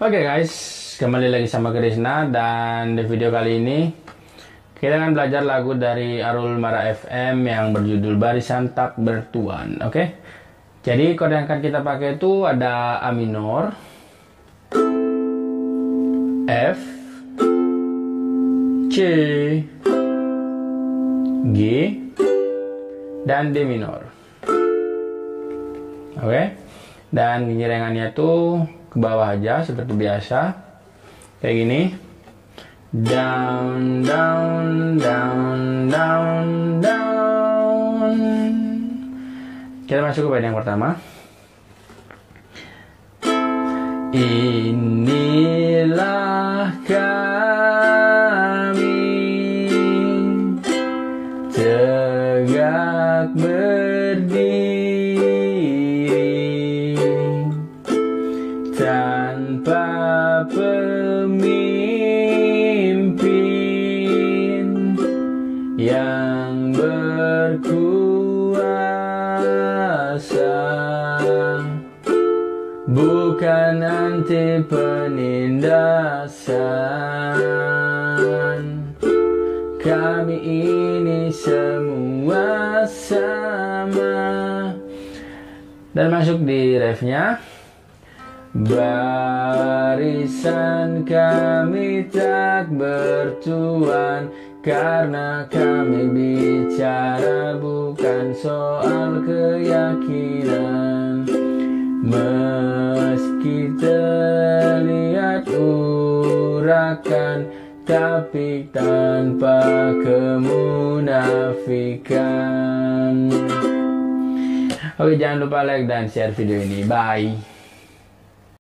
Oke guys, kembali lagi sama Krisna dan di video kali ini kita akan belajar lagu dari Arul Mara FM yang berjudul Barisan Tak Bertuan. Oke, jadi kode yang akan kita pakai itu ada A minor, F, C, G, dan D minor. Oke, dan genjrengannya tuh ke bawah aja seperti biasa. Kayak gini. Down down down down down. Kita masuk ke yang pertama. Inilah kami. Tegak berdiri yang berkuasa. Bukan anti penindasan. Kami ini semua sama. Dan masuk di refnya. Barisan kami tak bertuan Karena kami bicara bukan soal keyakinan. Meski terlihat urakan Tapi tanpa kemunafikan. Oke jangan lupa like dan share video ini. Bye